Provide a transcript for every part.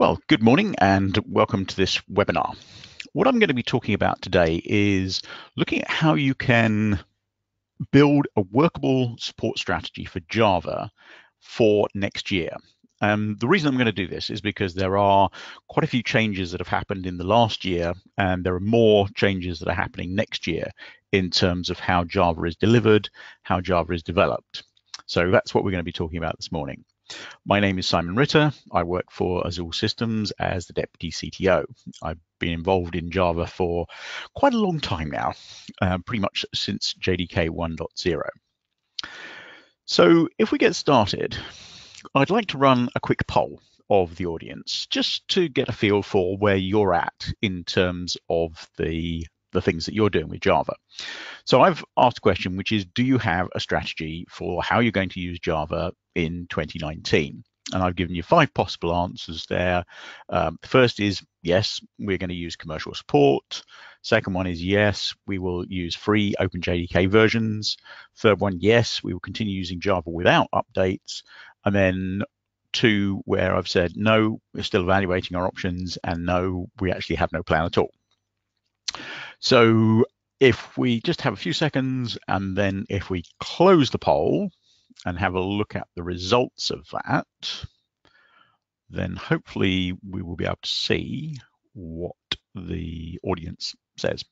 Well, good morning and welcome to this webinar. What I'm going to be talking about today is looking at how you can build a workable support strategy for Java for next year. Um, the reason I'm going to do this is because there are quite a few changes that have happened in the last year, and there are more changes that are happening next year in terms of how Java is delivered, how Java is developed. So that's what we're going to be talking about this morning. My name is Simon Ritter. I work for Azul Systems as the Deputy CTO. I've been involved in Java for quite a long time now, uh, pretty much since JDK 1.0. So if we get started, I'd like to run a quick poll of the audience just to get a feel for where you're at in terms of the the things that you're doing with Java. So I've asked a question, which is, do you have a strategy for how you're going to use Java in 2019? And I've given you five possible answers there. Um, the first is yes, we're going to use commercial support. Second one is yes, we will use free OpenJDK versions. Third one, yes, we will continue using Java without updates. And then two, where I've said no, we're still evaluating our options, and no, we actually have no plan at all. So if we just have a few seconds and then if we close the poll and have a look at the results of that, then hopefully we will be able to see what the audience says.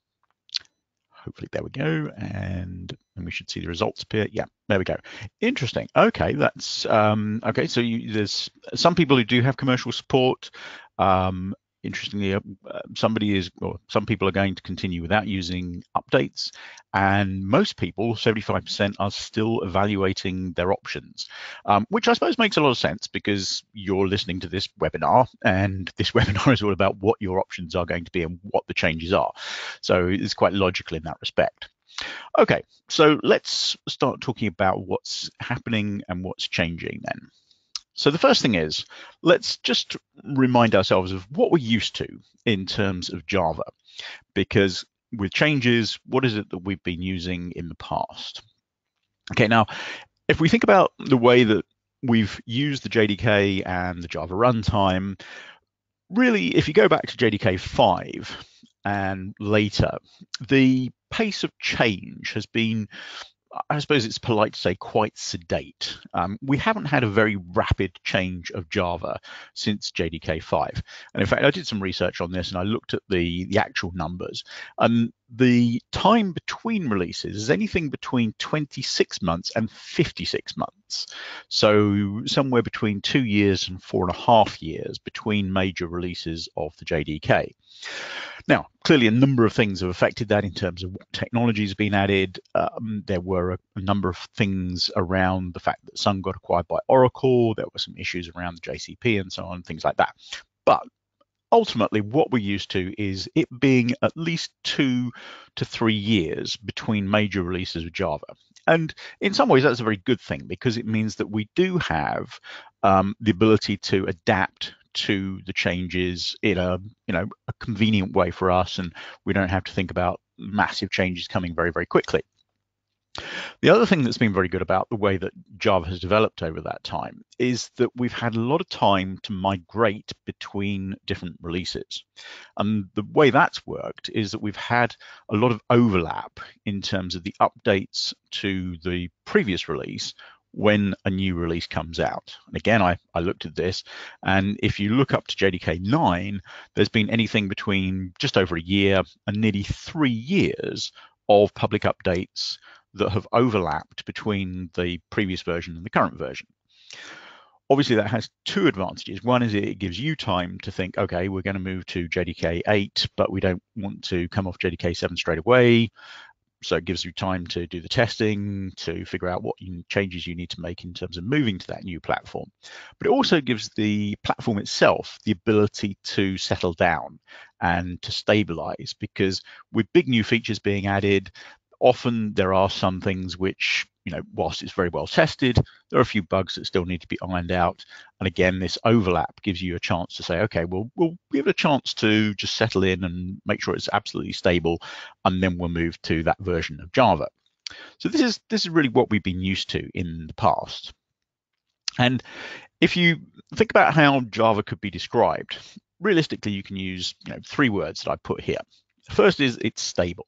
Hopefully, there we go, and, and we should see the results appear. Yeah, there we go. Interesting. Okay, that's um, okay. So you, there's some people who do have commercial support. Um, interestingly, uh, somebody is, or some people are going to continue without using updates, and most people, 75%, are still evaluating their options, um, which I suppose makes a lot of sense because you're listening to this webinar, and this webinar is all about what your options are going to be and what the changes are. So it's quite logical in that respect. Okay, so let's start talking about what's happening and what's changing then. So the first thing is, let's just remind ourselves of what we're used to in terms of Java, because with changes, what is it that we've been using in the past? Okay, now, if we think about the way that we've used the JDK and the Java runtime, really, if you go back to JDK 5 and later, the pace of change has been I suppose it's polite to say quite sedate. Um, we haven't had a very rapid change of Java since JDK 5. And in fact, I did some research on this and I looked at the, the actual numbers. And the time between releases is anything between 26 months and 56 months. So somewhere between two years and four and a half years between major releases of the JDK. Now, clearly, a number of things have affected that in terms of what technology has been added. Um, there were a, a, number of things around the fact that Sun got acquired by Oracle. There were some issues around the JCP and so on, things like that. But ultimately, what we're used to is it being at least two to three years between major releases of Java. And in some ways, that's a very good thing because it means that we do have um, the ability to adapt to the changes in a you know a convenient way for us, and we don't have to think about massive changes coming very very quickly. The other thing that's been very good about the way that Java has developed over that time is that we've had a lot of time to migrate between different releases. And the way that's worked is that we've had a lot of overlap in terms of the updates to the previous release when a new release comes out. And again, I, I looked at this, and if you look up to JDK 9, there's been anything between just over a year and nearly three years of public updates that have overlapped between the previous version and the current version. Obviously, that has two advantages. One is it gives you time to think, okay, we're going to move to JDK 8, but we don't want to come off JDK 7 straight away so it gives you time to do the testing to figure out what you, changes you need to make in terms of moving to that new platform. But it also gives the platform itself the ability to settle down and to stabilize because with big new features being added often there are some things which you know, whilst it's very well tested, there are a few bugs that still need to be ironed out. And again, this overlap gives you a chance to say, okay, well, we'll give it a chance to just settle in and make sure it's absolutely stable, and then we'll move to that version of Java. So this is this is really what we've been used to in the past. And if you think about how Java could be described, realistically, you can use you know, three words that I put here. First is it's stable.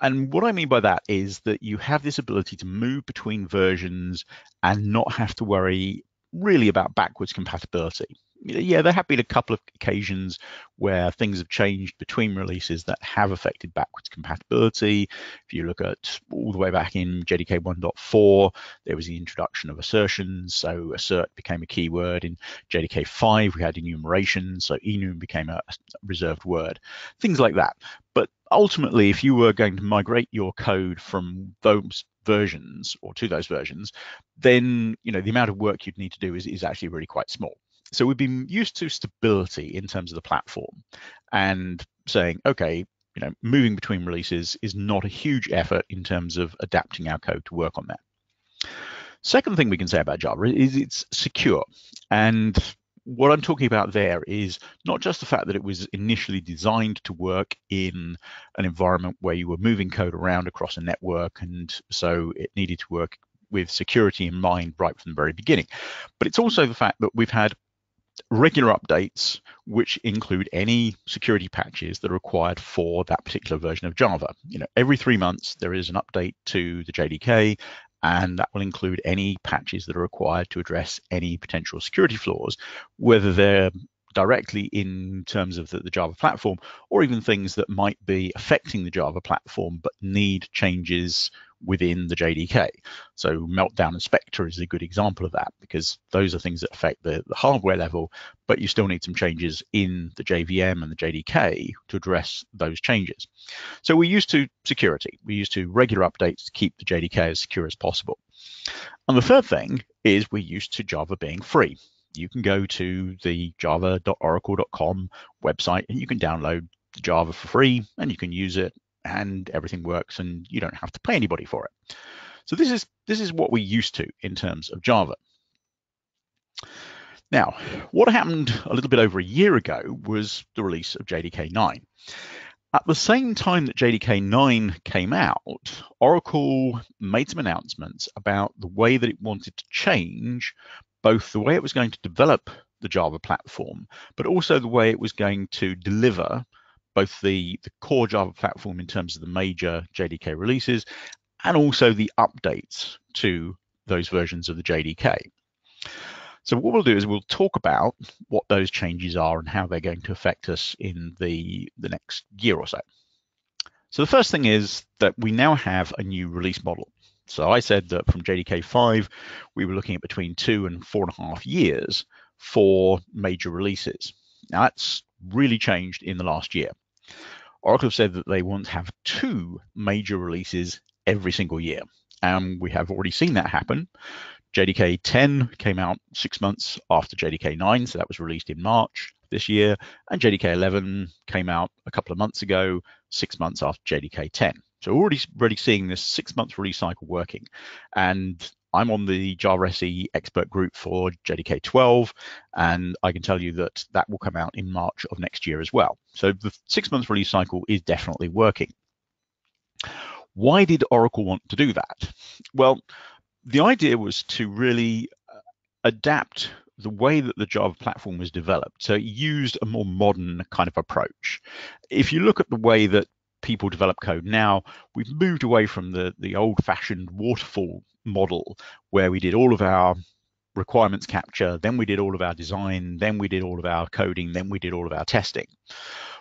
And what I mean by that is that you have this ability to move between versions and not have to worry really about backwards compatibility yeah, there have been a couple of occasions where things have changed between releases that have affected backwards compatibility. If you look at all the way back in JDK 1.4, there was the introduction of assertions, so assert became a keyword. In JDK 5, we had enumeration, so enum became a reserved word. Things like that. But ultimately, if you were going to migrate your code from those versions or to those versions, then you know the amount of work you'd need to do is, is actually really quite small. So we've been used to stability in terms of the platform and saying, okay, you know, moving between releases is not a huge effort in terms of adapting our code to work on that. Second thing we can say about Java is it's secure. And what I'm talking about there is not just the fact that it was initially designed to work in an environment where you were moving code around across a network, and so it needed to work with security in mind right from the very beginning. But it's also the fact that we've had regular updates, which include any security patches that are required for that particular version of Java. You know, every three months there is an update to the JDK, and that will include any patches that are required to address any potential security flaws, whether they're directly in terms of the, the, Java platform, or even things that might be affecting the Java platform but need changes within the JDK. So Meltdown and Spectre is a good example of that because those are things that affect the, the hardware level, but you still need some changes in the JVM and the JDK to address those changes. So we're used to security. We're used to regular updates to keep the JDK as secure as possible. And the third thing is we're used to Java being free. You can go to the java.oracle.com website and you can download Java for free and you can use it and everything works and you don't have to pay anybody for it. So this is this is what we're used to in terms of Java. Now, what happened a little bit over a year ago was the release of JDK 9. At the same time that JDK 9 came out, Oracle made some announcements about the way that it wanted to change both the way it was going to develop the Java platform, but also the way it was going to deliver both the, the core Java platform in terms of the major JDK releases and also the updates to those versions of the JDK. So what we'll do is we'll talk about what those changes are and how they're going to affect us in the, the next year or so. So the first thing is that we now have a new release model. So I said that from JDK 5, we were looking at between two and four and a half years for major releases. Now that's really changed in the last year. Oracle have said that they want to have two major releases every single year. And we have already seen that happen. JDK 10 came out six months after JDK 9, so that was released in March this year. And JDK 11 came out a couple of months ago, six months after JDK 10. So already, already seeing this six month release cycle working. And I'm on the Java SE expert group for JDK 12, and I can tell you that that will come out in March of next year as well. So the six month release cycle is definitely working. Why did Oracle want to do that? Well, the idea was to really uh, adapt the way that the Java platform was developed. So it used a more modern kind of approach. If you look at the way that people develop code. Now, we've moved away from the, the old fashioned waterfall model where we did all of our requirements capture, then we did all of our design, then we did all of our coding, then we did all of our testing.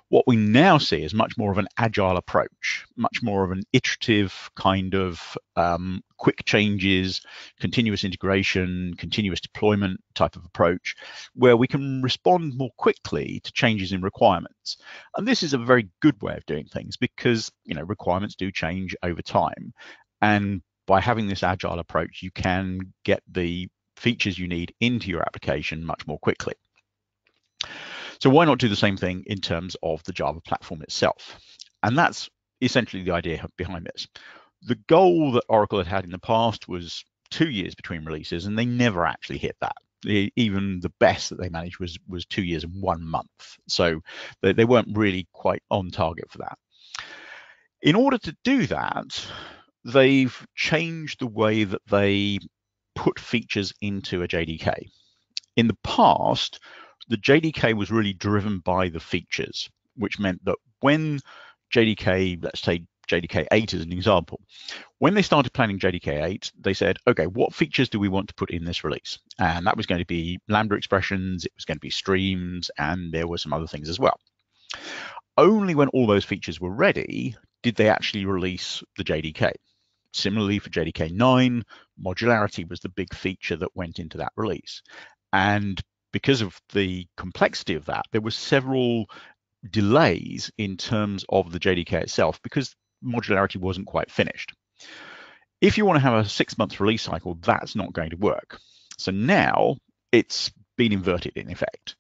What we now see is much more of an agile approach, much more of an iterative kind of um, quick changes, continuous integration, continuous deployment type of approach, where we can respond more quickly to changes in requirements. And this is a very good way of doing things because you know requirements do change over time. And by having this agile approach, you can get the features you need into your application much more quickly. So why not do the same thing in terms of the Java platform itself? And that's essentially the idea behind this. The goal that Oracle had had in the past was two years between releases, and they never actually hit that. even the best that they managed was was two years and one month. So they, they weren't really quite on target for that. In order to do that, they've changed the way that they put features into a JDK. In the past, the JDK was really driven by the features, which meant that when JDK, let's say JDK 8 as an example, when they started planning JDK 8, they said, okay, what features do we want to put in this release? And that was going to be Lambda expressions, it was going to be streams, and there were some other things as well. Only when all those features were ready did they actually release the JDK. Similarly, for JDK 9, modularity was the big feature that went into that release. And because of the complexity of that, there were several delays in terms of the JDK itself because modularity wasn't quite finished. If you want to have a six month release cycle, that's not going to work. So now it's been inverted in effect.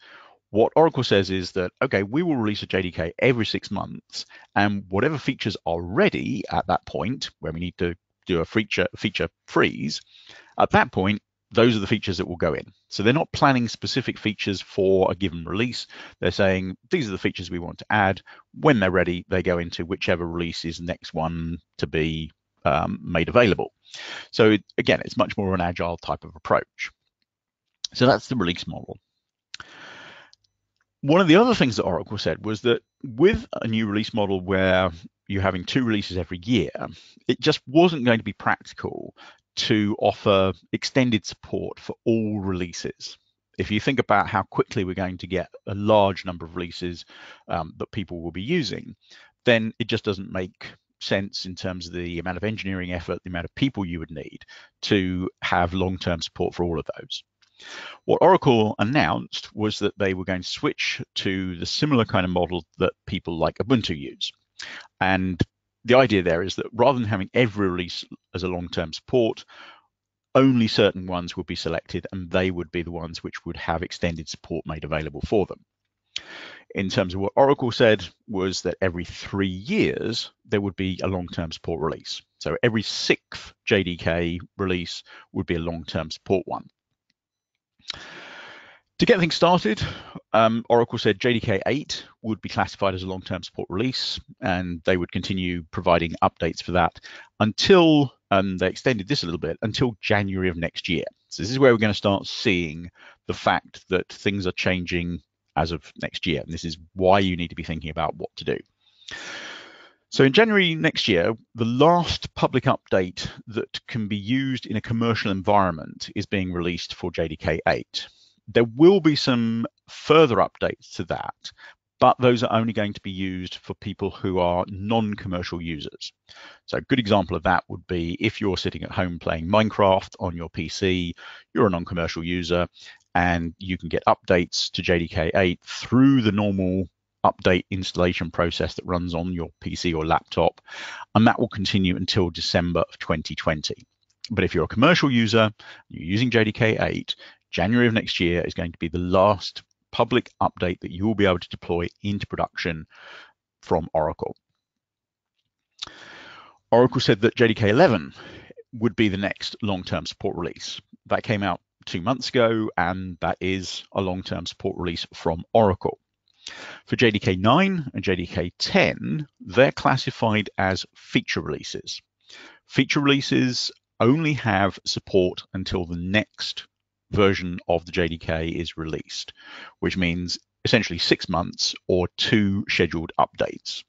What Oracle says is that, okay, we will release a JDK every six months, and whatever features are ready at that point, where we need to do a feature feature freeze, at that point, those are the features that will go in. So they're not planning specific features for a given release. They're saying these are the features we want to add. When they're ready, they go into whichever release is next one to be um, made available. So again, it's much more of an agile type of approach. So that's the release model. One of the other things that Oracle said was that with a new release model where you're having two releases every year, it just wasn't going to be practical to offer extended support for all releases. If you think about how quickly we're going to get a large number of releases um, that people will be using, then it just doesn't make sense in terms of the amount of engineering effort, the amount of people you would need to have long-term support for all of those. What Oracle announced was that they were going to switch to the similar kind of model that people like Ubuntu use. And the idea there is that rather than having every release as a long-term support, only certain ones would be selected and they would be the ones which would have extended support made available for them. In terms of what Oracle said was that every three years, there would be a long-term support release. So every sixth JDK release would be a long-term support one. To get things started, um, Oracle said JDK 8 would be classified as a long-term support release, and they would continue providing updates for that until um, they extended this a little bit until January of next year. So this is where we're going to start seeing the fact that things are changing as of next year, and this is why you need to be thinking about what to do. So in January next year, the last public update that can be used in a commercial environment is being released for JDK 8. There will be some further updates to that, but those are only going to be used for people who are non-commercial users. So a good example of that would be if you're sitting at home playing Minecraft on your PC, you're a non-commercial user, and you can get updates to JDK 8 through the normal update installation process that runs on your PC or laptop, and that will continue until December of 2020. But if you're a commercial user, you're using JDK 8, January of next year is going to be the last public update that you will be able to deploy into production from Oracle. Oracle said that JDK 11 would be the next long-term support release. That came out two months ago, and that is a long-term support release from Oracle. For JDK 9 and JDK 10, they're classified as feature releases. Feature releases only have support until the next version of the JDK is released, which means essentially six months or two scheduled updates.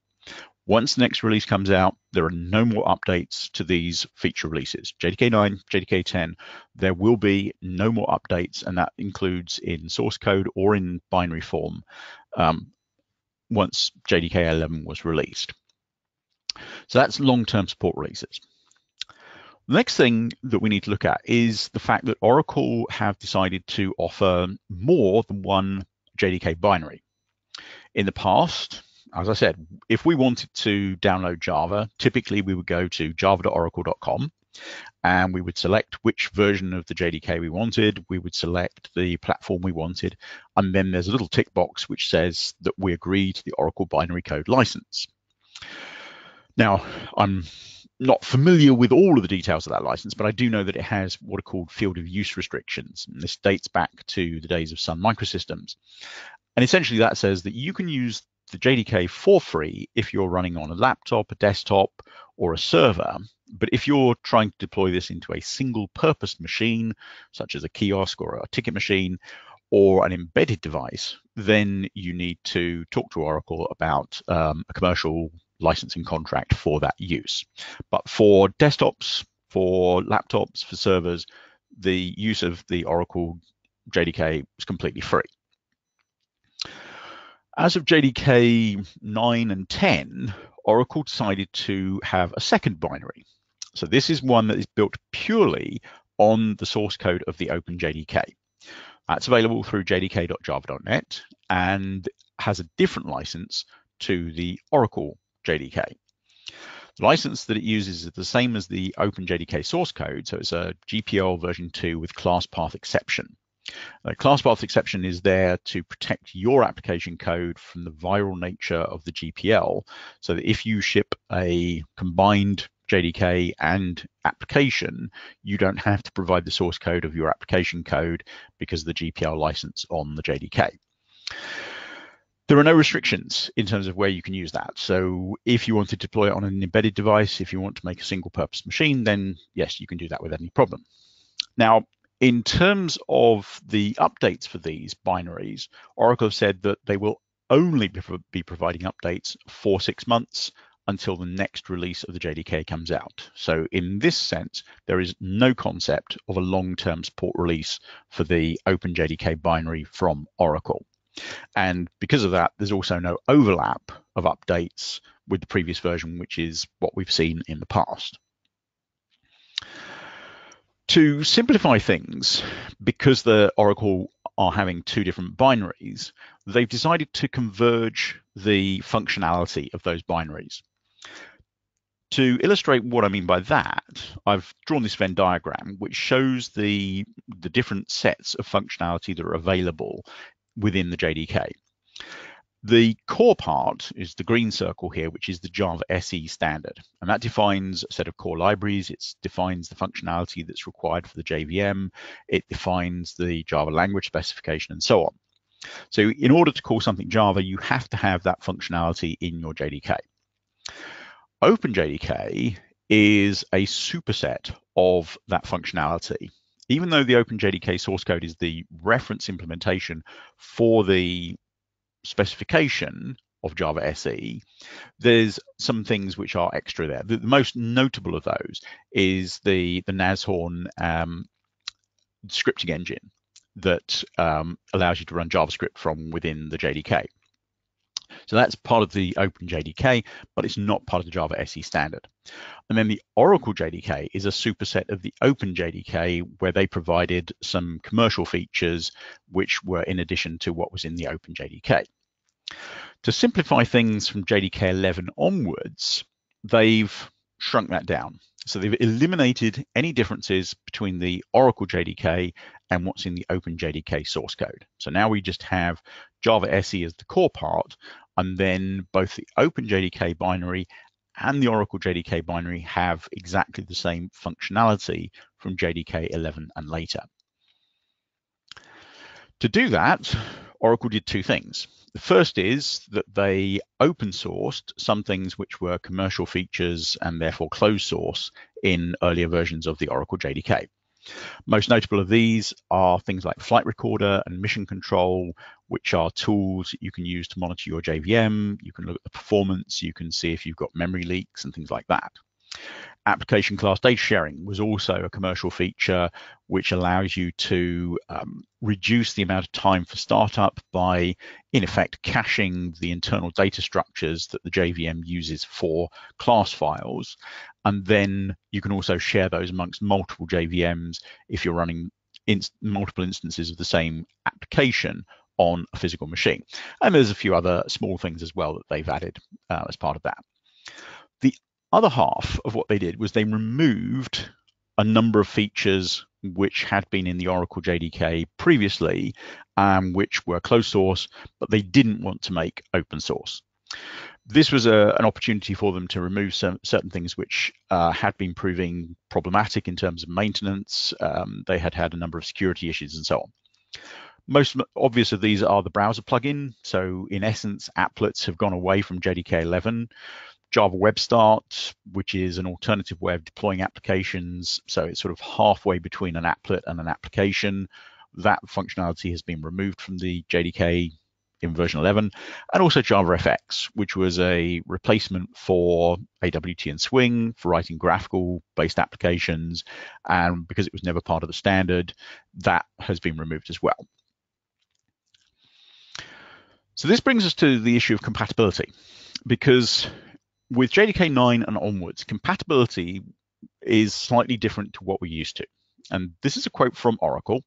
Once the next release comes out, there are no more updates to these feature releases. JDK 9, JDK 10, there will be no more updates, and that includes in source code or in binary form um, once JDK 11 was released. So that's long-term support releases. The next thing that we need to look at is the fact that Oracle have decided to offer more than one JDK binary. In the past, as I said, if we wanted to download Java, typically we would go to java.oracle.com and we would select which version of the JDK we wanted. We would select the platform we wanted. And then there's a little tick box which says that we agree to the Oracle binary code license. Now, I'm not familiar with all of the details of that license, but I do know that it has what are called field of use restrictions. And this dates back to the days of Sun Microsystems. And essentially that says that you can use the JDK for free if you're running on a laptop, a desktop, or a server, But if you're trying to deploy this into a single purpose machine, such as a kiosk or a ticket machine, or an embedded device, then you need to talk to Oracle about um, a commercial licensing contract for that use. But for desktops, for laptops, for servers, the use of the Oracle JDK is completely free. As of JDK 9 and 10, Oracle decided to have a second binary. So this is one that is built purely on the source code of the OpenJDK. That's available through jdk.java.net and has a different license to the Oracle JDK. The license that it uses is the same as the OpenJDK source code, so it's a GPL version 2 with class path exception. The class path exception is there to protect your application code from the viral nature of the GPL, so that if you ship a combined JDK and application, you don't have to provide the source code of your application code because of the GPL license on the JDK. There are no restrictions in terms of where you can use that. So if you want to deploy it on an embedded device, if you want to make a single purpose machine, then yes, you can do that with any problem. Now, in terms of the updates for these binaries, Oracle said that they will only be providing updates for six months until the next release of the JDK comes out. So in this sense, there is no concept of a long-term support release for the OpenJDK binary from Oracle. And because of that, there's also no overlap of updates with the previous version, which is what we've seen in the past. To simplify things, because the Oracle are having two different binaries, they've decided to converge the functionality of those binaries. To illustrate what I mean by that, I've drawn this Venn diagram which shows the, the different sets of functionality that are available within the JDK. The core part is the green circle here, which is the Java SE standard. And that defines a set of core libraries. It defines the functionality that's required for the JVM. It defines the Java language specification and so on. So in order to call something Java, you have to have that functionality in your JDK. OpenJDK is a superset of that functionality even though the OpenJDK source code is the reference implementation for the specification of Java SE, there's some things which are extra there. The, the most notable of those is the the Nashorn um, scripting engine that um, allows you to run JavaScript from within the JDK. So that's part of the Open JDK, but it's not part of the Java SE standard. And then the Oracle JDK is a superset of the Open JDK where they provided some commercial features which were in addition to what was in the Open JDK. To simplify things from JDK 11 onwards, they've shrunk that down. So they've eliminated any differences between the Oracle JDK and what's in the Open JDK source code. So now we just have Java SE as the core part, and then both the Open JDK binary and the Oracle JDK binary have exactly the same functionality from JDK 11 and later. To do that, Oracle did two things. The first is that they open sourced some things which were commercial features and therefore closed source in earlier versions of the Oracle JDK. Most notable of these are things like Flight Recorder and Mission Control, which are tools you can use to monitor your JVM. You can look at the performance, you can see if you've got memory leaks and things like that. Application class data sharing was also a commercial feature which allows you to um, reduce the amount of time for startup by, in effect, caching the internal data structures that the JVM uses for class files. And then you can also share those amongst multiple JVMs if you're running multiple instances of the same application on a physical machine. And there's a few other small things as well that they've added uh, as part of that. The other half of what they did was they removed a number of features which had been in the Oracle JDK previously, um, which were closed source, but they didn't want to make open source. This was a, an opportunity for them to remove some, certain things which uh, had been proving problematic in terms of maintenance. Um, they had had a number of security issues and so on. Most obvious of these are the browser plugin. So in essence, applets have gone away from JDK 11 Java Web Start, which is an alternative way of deploying applications. So it's sort of halfway between an applet and an application. That functionality has been removed from the JDK in version 11, and also JavaFX, which was a replacement for AWT and Swing for writing graphical based applications. And because it was never part of the standard, that has been removed as well. So this brings us to the issue of compatibility, because with JDK 9 and onwards, compatibility is slightly different to what we're used to. And this is a quote from Oracle,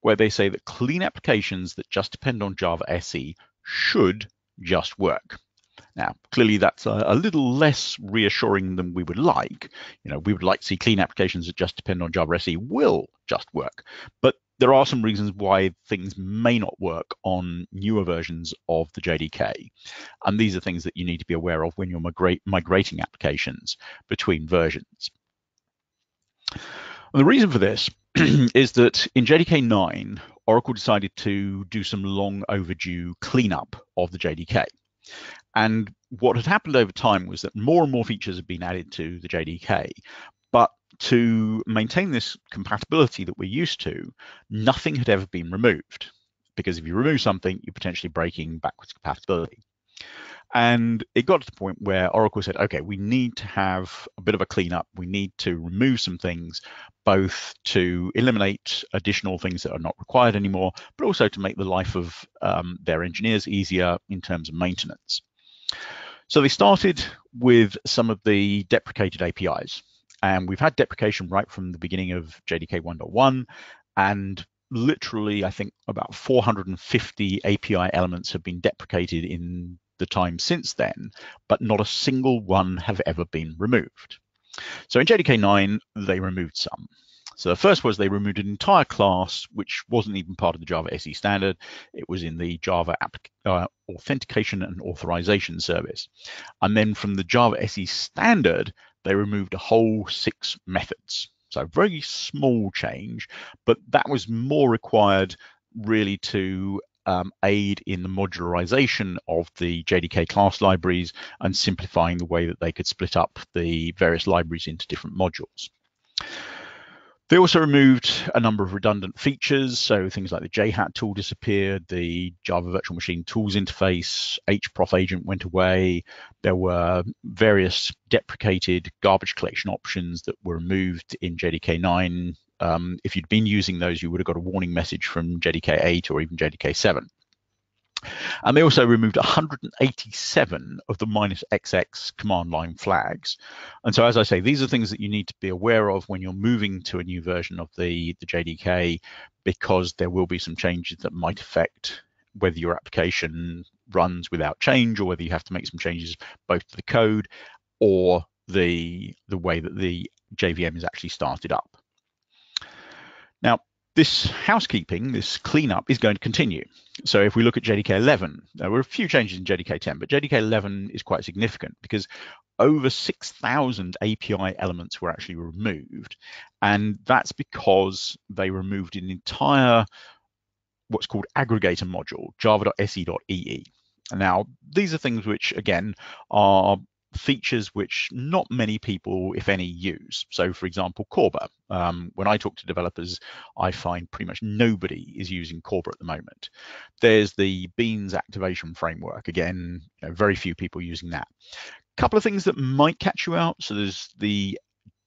where they say that clean applications that just depend on Java SE should just work. Now, clearly that's a, a, little less reassuring than we would like. You know, we would like to see clean applications that just depend on Java SE will just work. But there are some reasons why things may not work on newer versions of the JDK. And these are things that you need to be aware of when you're migrating applications between versions. And the reason for this is that in JDK 9, Oracle decided to do some long overdue cleanup of the JDK. And what had happened over time was that more and more features have been added to the JDK, to maintain this compatibility that we're used to, nothing had ever been removed. Because if you remove something, you're potentially breaking backwards compatibility. And it got to the point where Oracle said, okay, we need to have a bit of a cleanup. We need to remove some things, both to eliminate additional things that are not required anymore, but also to make the life of um, their engineers easier in terms of maintenance. So they started with some of the deprecated APIs. And we've had deprecation right from the beginning of JDK 1.1. And literally, I think about 450 API elements have been deprecated in the time since then, but not a single one have ever been removed. So in JDK 9, they removed some. So the first was they removed an entire class which wasn't even part of the Java SE standard. It was in the Java uh, Authentication and Authorization Service. And then from the Java SE standard, they removed a whole six methods. So very small change, but that was more required really to um, aid in the modularization of the JDK class libraries and simplifying the way that they could split up the various libraries into different modules. They also removed a number of redundant features, so things like the JHAT tool disappeared, the Java Virtual Machine Tools interface, HProf agent went away. There were various deprecated garbage collection options that were removed in JDK 9. Um, if you'd been using those, you would have got a warning message from JDK 8 or even JDK 7. And they also removed 187 of the minus XX command line flags. And so, as I say, these are things that you need to be aware of when you're moving to a new version of the, the JDK, because there will be some changes that might affect whether your application runs without change or whether you have to make some changes both to the code or the, the way that the JVM is actually started up. Now, this housekeeping, this cleanup is going to continue. So if we look at JDK 11, there were a few changes in JDK 10, but JDK 11 is quite significant because over 6,000 API elements were actually removed. And that's because they removed an entire what's called aggregator module, java.se.ee. Now, these are things which, again, are features which not many people, if any, use. So, for example, Corba. Um, when I talk to developers, I find pretty much nobody is using Corba at the moment. There's the Beans activation framework. Again, you know, very few people using that. A couple of things that might catch you out. So there's the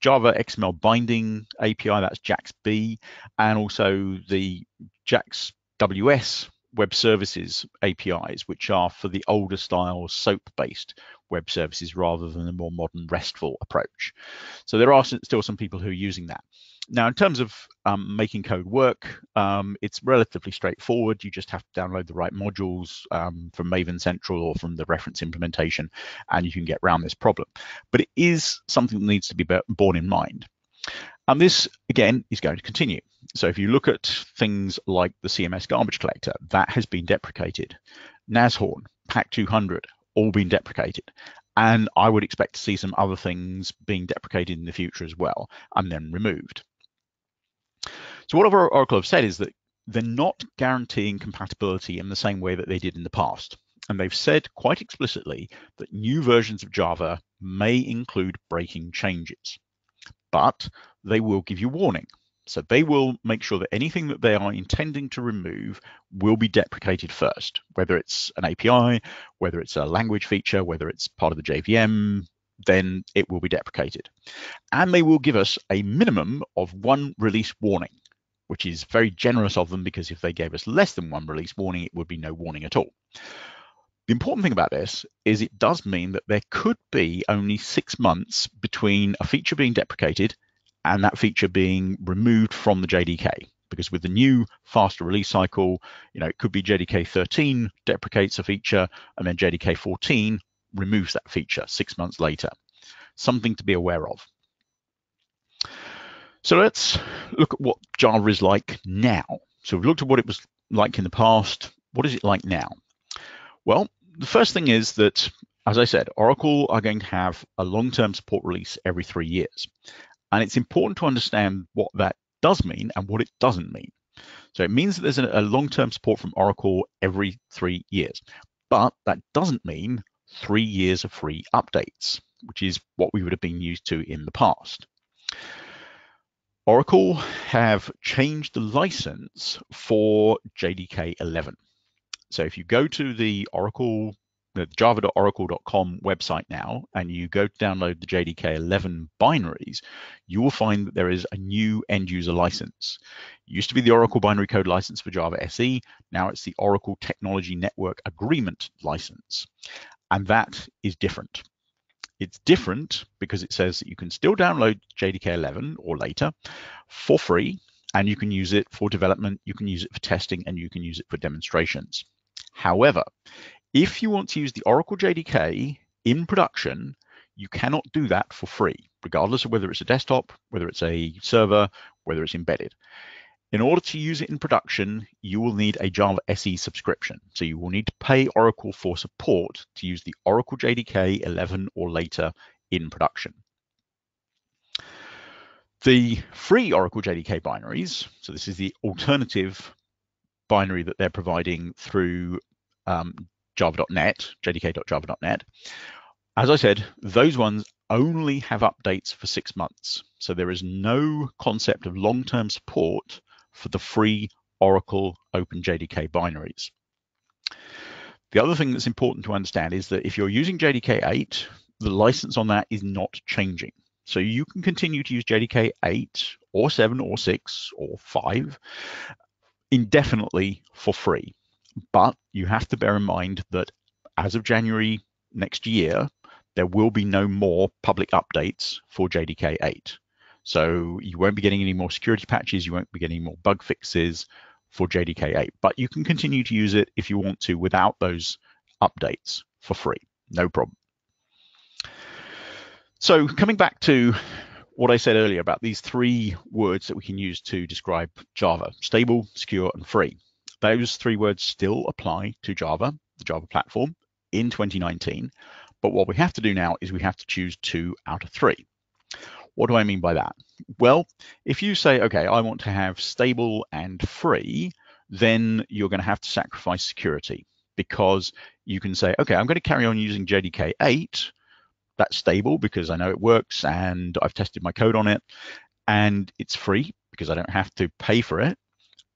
Java XML binding API, that's JAX-B, and also the JAX WS web services APIs, which are for the older style SOAP based web services rather than the more modern RESTful approach. So there are still some people who are using that. Now, in terms of um, making code work, um, it's relatively straightforward. You just have to download the right modules um, from Maven Central or from the reference implementation, and you can get around this problem. But it is something that needs to be borne in mind. And this, again, is going to continue. So if you look at things like the CMS garbage collector, that has been deprecated. Nashorn, Pack 200, all been deprecated. And I would expect to see some other things being deprecated in the future as well, and then removed. So what Oracle have said is that they're not guaranteeing compatibility in the same way that they did in the past. And they've said quite explicitly that new versions of Java may include breaking changes, but they will give you warning. So they will make sure that anything that they are intending to remove will be deprecated first, whether it's an API, whether it's a language feature, whether it's part of the JVM, then it will be deprecated. And they will give us a minimum of one release warning, which is very generous of them because if they gave us less than one release warning, it would be no warning at all. The important thing about this is it does mean that there could be only six months between a feature being deprecated and that feature being removed from the JDK. Because with the new faster release cycle, you know, it could be JDK 13 deprecates a feature and then JDK 14 removes that feature six months later. Something to be aware of. So let's look at what Java is like now. So we've looked at what it was like in the past. What is it like now? Well, the first thing is that, as I said, Oracle are going to have a long-term support release every three years. And it's important to understand what that does mean and what it doesn't mean. So it means that there's a, long-term support from Oracle every three years, but that doesn't mean three years of free updates, which is what we would have been used to in the past. Oracle have changed the license for JDK 11. So if you go to the Oracle the java.oracle.com website now and you go to download the JDK 11 binaries, you will find that there is a new end user license. It used to be the Oracle binary code license for Java SE. Now it's the Oracle Technology Network Agreement license. And that is different. It's different because it says that you can still download JDK 11 or later for free, and you can use it for development, you can use it for testing, and you can use it for demonstrations. However, if you want to use the Oracle JDK in production, you cannot do that for free, regardless of whether it's a desktop, whether it's a server, whether it's embedded. In order to use it in production, you will need a Java SE subscription. So you will need to pay Oracle for support to use the Oracle JDK 11 or later in production. The free Oracle JDK binaries, so this is the alternative binary that they're providing through um, java.net, jdk.java.net. As I said, those ones only have updates for six months. So there is no concept of long-term support for the free Oracle OpenJDK binaries. The other thing that's important to understand is that if you're using JDK 8, the license on that is not changing. So you can continue to use JDK 8 or 7 or 6 or 5 indefinitely for free. But you have to bear in mind that as of January next year, there will be no more public updates for JDK 8. So you won't be getting any more security patches, you won't be getting more bug fixes for JDK 8, but you can continue to use it if you want to without those updates for free, no problem. So coming back to what I said earlier about these three words that we can use to describe Java, stable, secure, and free. Those three words still apply to Java, the Java platform, in 2019. But what we have to do now is we have to choose two out of three. What do I mean by that? Well, if you say, okay, I want to have stable and free, then you're going to have to sacrifice security because you can say, okay, I'm going to carry on using JDK 8. That's stable because I know it works and I've tested my code on it and it's free because I don't have to pay for it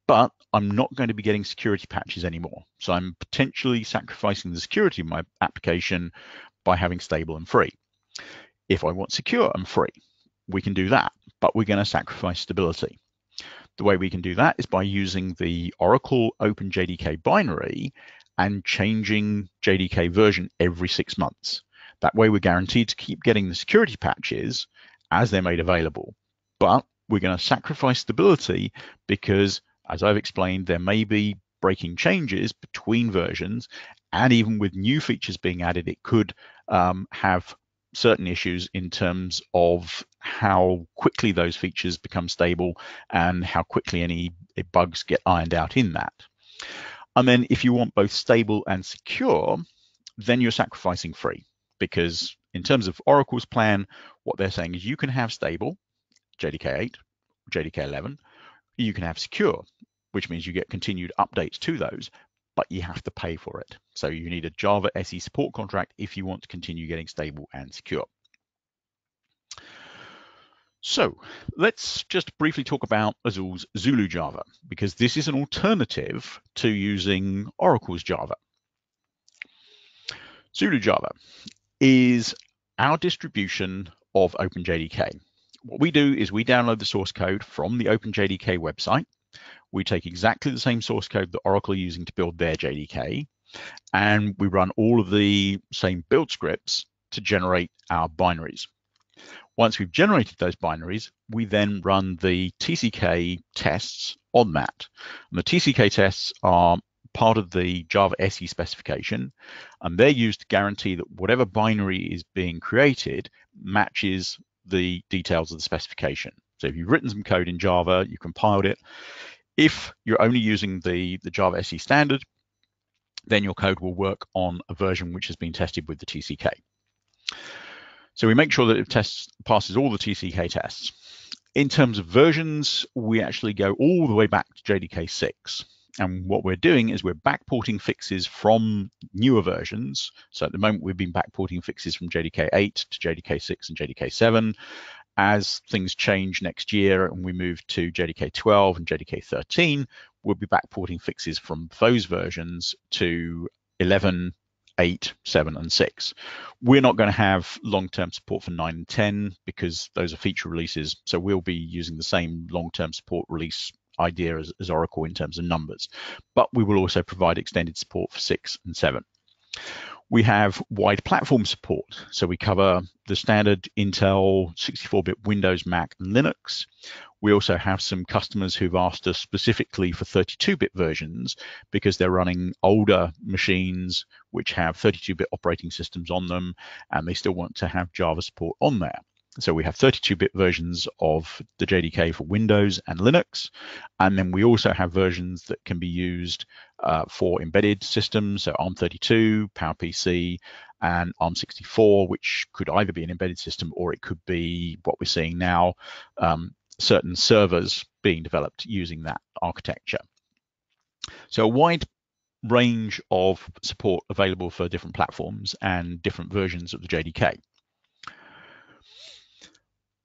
but I'm not going to be getting security patches anymore. So I'm potentially sacrificing the security of my application by having stable and free. If I want secure and free, we can do that, but we're going to sacrifice stability. The way we can do that is by using the Oracle OpenJDK binary and changing JDK version every six months. That way we're guaranteed to keep getting the security patches as they're made available. But we're going to sacrifice stability because as I've explained, there may be breaking changes between versions, and even with new features being added, it could um, have certain issues in terms of how quickly those features become stable and how quickly any bugs get ironed out in that. And then if you want both stable and secure, then you're sacrificing free because in terms of Oracle's plan, what they're saying is you can have stable, JDK 8, JDK 11, you can have secure, which means you get continued updates to those, but you have to pay for it. So you need a Java SE support contract if you want to continue getting stable and secure. So let's just briefly talk about Azul's Zulu Java, because this is an alternative to using Oracle's Java. Zulu Java is our distribution of OpenJDK. What we do is we download the source code from the OpenJDK website. We take exactly the same source code that Oracle are using to build their JDK, and we run all of the same build scripts to generate our binaries. Once we've generated those binaries, we then run the TCK tests on that. And the TCK tests are part of the Java SE specification, and they're used to guarantee that whatever binary is being created matches the details of the specification. So if you've written some code in Java, you compiled it. If you're only using the, the Java SE standard, then your code will work on a version which has been tested with the TCK. So we make sure that it tests, passes all the TCK tests. In terms of versions, we actually go all the way back to JDK 6. And what we're doing is we're backporting fixes from newer versions. So at the moment, we've been backporting fixes from JDK 8 to JDK 6 and JDK 7. As things change next year and we move to JDK 12 and JDK 13, we'll be backporting fixes from those versions to 11, 8, 7, and 6. We're not going to have long-term support for 9 and 10 because those are feature releases. So we'll be using the same long-term support release idea as, as Oracle in terms of numbers. But we will also provide extended support for 6 and 7. We have wide platform support. So we cover the standard Intel 64-bit Windows, Mac, and Linux. We also have some customers who've asked us specifically for 32-bit versions because they're running older machines which have 32-bit operating systems on them, and they still want to have Java support on there. So we have 32-bit versions of the JDK for Windows and Linux, and then we also have versions that can be used uh, for embedded systems, so ARM32, PowerPC, and ARM64, which could either be an embedded system or it could be what we're seeing now, um, certain servers being developed using that architecture. So a wide range of support available for different platforms and different versions of the JDK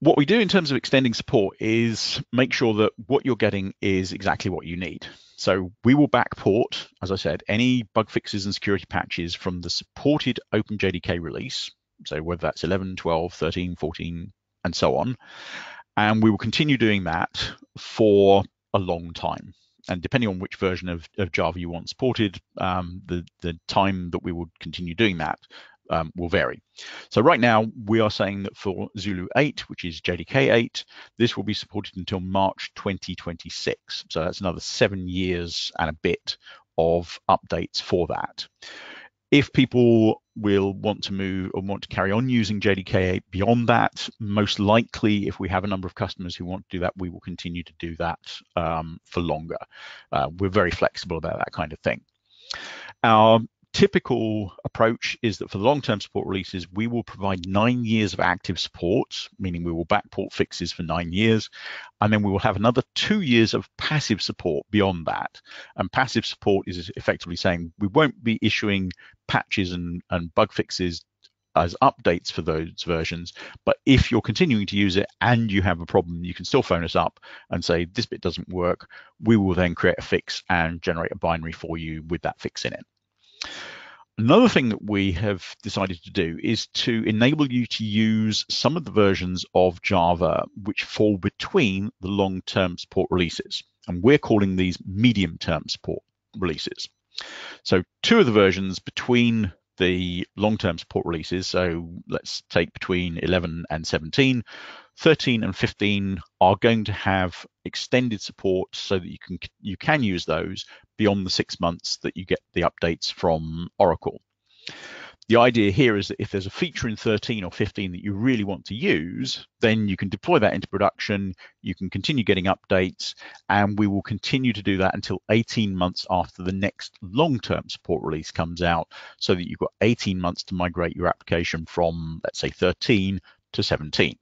what we do in terms of extending support is make sure that what you're getting is exactly what you need. So we will backport, as I said, any bug fixes and security patches from the supported OpenJDK release. So whether that's 11, 12, 13, 14, and so on. And we will continue doing that for a long time. And depending on which version of, of Java you want supported, um, the, the time that we will continue doing that um, will vary. So right now we are saying that for Zulu 8, which is JDK 8, this will be supported until March 2026. So that's another seven years and a bit of updates for that. If people will want to move or want to carry on using JDK 8 beyond that, most likely, if we have a number of customers who want to do that, we will continue to do that um, for longer. Uh, we're very flexible about that kind of thing. Our typical approach is that for the long-term support releases, we will provide nine years of active support, meaning we will backport fixes for nine years, and then we will have another two years of passive support beyond that. And passive support is effectively saying we won't be issuing patches and, and bug fixes as updates for those versions. But if you're continuing to use it and you have a problem, you can still phone us up and say, this bit doesn't work. We will then create a fix and generate a binary for you with that fix in it. Another thing that we have decided to do is to enable you to use some of the versions of Java which fall between the long-term support releases. And we're calling these medium-term support releases. So two of the versions between the long-term support releases, so let's take between 11 and 17, 13 and 15 are going to have extended support so that you can you can use those beyond the six months that you get the updates from Oracle. The idea here is that if there's a feature in 13 or 15 that you really want to use, then you can deploy that into production, you can continue getting updates, and we will continue to do that until 18 months after the next long-term support release comes out, so that you've got 18 months to migrate your application from, let's say, 13 to 17.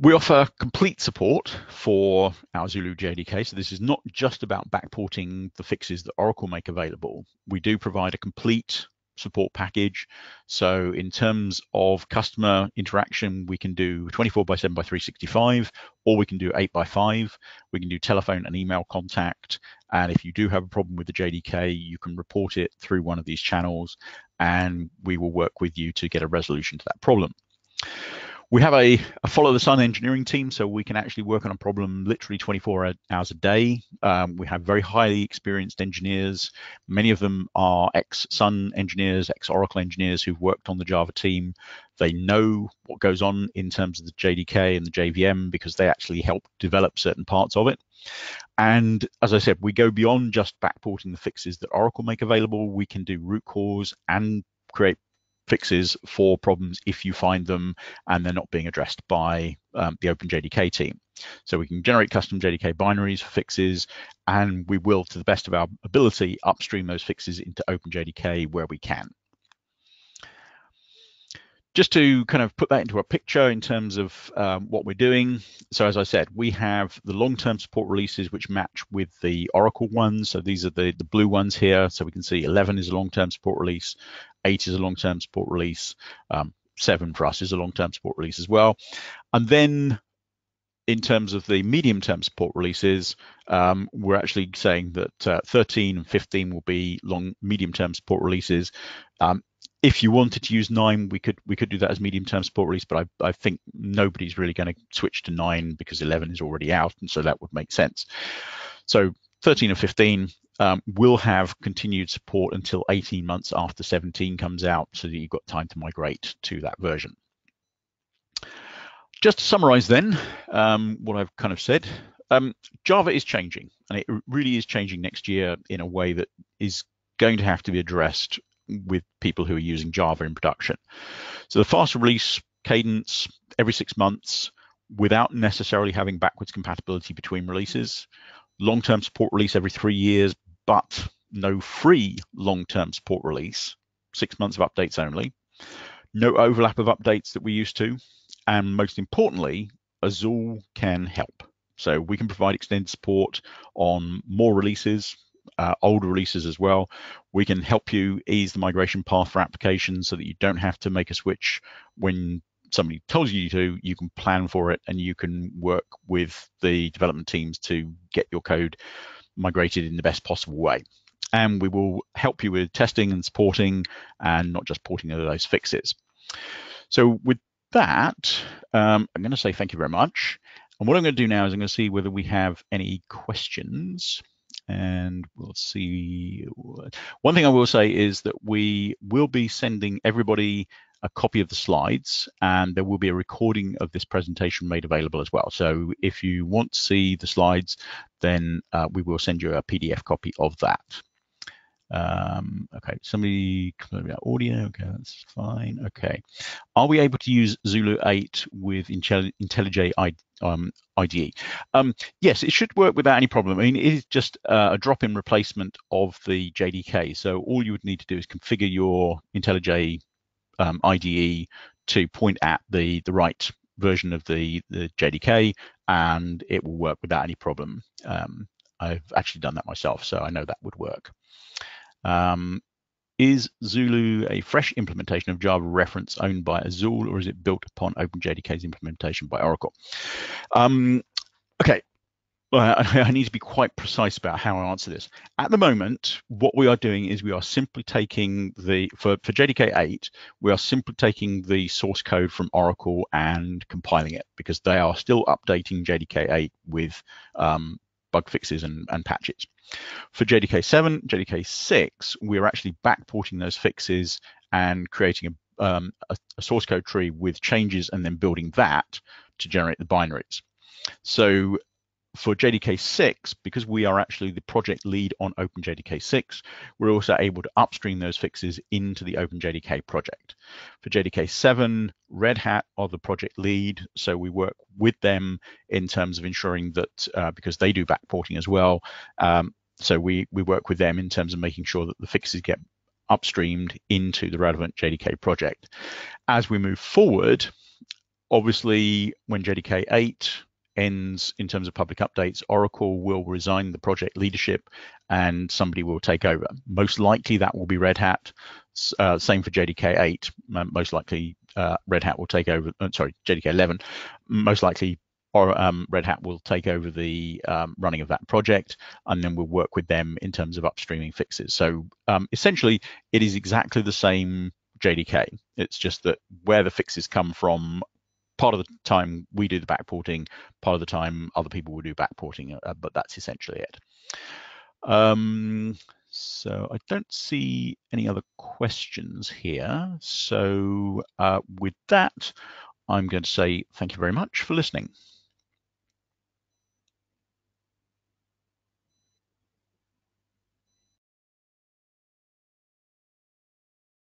We offer complete support for our Zulu JDK. So this is not just about backporting the fixes that Oracle make available. We do provide a complete support package. So in terms of customer interaction, we can do 24 by 7 by 365, or we can do 8 by 5. We can do telephone and email contact. And if you do have a problem with the JDK, you can report it through one of these channels, and we will work with you to get a resolution to that problem. We have a, a, follow the sun engineering team, so we can actually work on a problem literally 24 hours a day. Um, we have very highly experienced engineers. Many of them are ex Sun engineers, ex Oracle engineers who've worked on the Java team. They know what goes on in terms of the JDK and the JVM because they actually help develop certain parts of it. And as I said, we go beyond just backporting the fixes that Oracle make available. We can do root cause and create fixes for problems if you find them and they're not being addressed by um, the OpenJDK team. So we can generate custom JDK binaries for fixes, and we will, to the best of our ability, upstream those fixes into OpenJDK where we can just to kind of put that into a picture in terms of um, what we're doing. So as I said, we have the long-term support releases which match with the Oracle ones. So these are the, the blue ones here. So we can see 11 is a long-term support release, 8 is a long-term support release, um, 7 for us is a long-term support release as well. And then in terms of the medium-term support releases, um, we're actually saying that uh, 13 and 15 will be long medium-term support releases. Um, if you wanted to use nine, we could we could do that as medium term support release, but I, I think nobody's really going to switch to nine because 11 is already out, and so that would make sense. So 13 and 15 um, will have continued support until 18 months after 17 comes out, so that you've got time to migrate to that version. Just to summarize then um, what I've kind of said, um, Java is changing, and it really is changing next year in a way that is going to have to be addressed with people who are using Java in production. So the fast release cadence every six months without necessarily having backwards compatibility between releases, long-term support release every three years, but no free long-term support release, six months of updates only, no overlap of updates that we used to, and most importantly, Azul can help. So we can provide extended support on more releases, uh, older releases as well. We can help you ease the migration path for applications so that you don't have to make a switch when somebody tells you to. You can plan for it and you can work with the development teams to get your code migrated in the best possible way. And we will help you with testing and supporting and not just porting of those fixes. So with that, um, I'm going to say thank you very much. And what I'm going to do now is I'm going to see whether we have any questions and we'll see. One thing I will say is that we will be sending everybody a copy of the slides and there will be a recording of this presentation made available as well. So if you want to see the slides, then uh, we will send you a PDF copy of that. Um, okay, somebody about audio. Okay, that's fine. Okay, are we able to use Zulu 8 with IntelliJ um, IDE? Um, yes, it should work without any problem. I mean, it is just uh, a drop-in replacement of the JDK. So all you would need to do is configure your IntelliJ um, IDE to point at the the right version of the the JDK, and it will work without any problem. Um, I've actually done that myself, so I know that would work. Um, is Zulu a fresh implementation of Java reference owned by Azul, or is it built upon OpenJDK's implementation by Oracle? Um, okay, I need to be quite precise about how I answer this. At the moment, what we are doing is we are simply taking the, for, for JDK 8, we are simply taking the source code from Oracle and compiling it because they are still updating JDK 8 with um, bug fixes and, and patches. For JDK 7, JDK 6, we're actually backporting those fixes and creating a, um, a, a source code tree with changes and then building that to generate the binaries. So for JDK 6, because we are actually the project lead on OpenJDK 6, we're also able to upstream those fixes into the OpenJDK project. For JDK 7, Red Hat are the project lead, so we work with them in terms of ensuring that, uh, because they do backporting as well, um, so we, we work with them in terms of making sure that the fixes get upstreamed into the relevant JDK project. As we move forward, obviously, when JDK 8 ends in terms of public updates, Oracle will resign the project leadership and somebody will take over. Most likely that will be Red Hat. Uh, same for JDK 8. Most likely uh, Red Hat will take over. Uh, sorry, JDK 11. Most likely or um, Red Hat will take over the um, running of that project, and then we'll work with them in terms of upstreaming fixes. So um, essentially, it is exactly the same JDK. It's just that where the fixes come from part of the time we do the backporting, part of the time other people will do backporting, uh, but that's essentially it. Um, so I don't see any other questions here. So uh, with that, I'm going to say thank you very much for listening.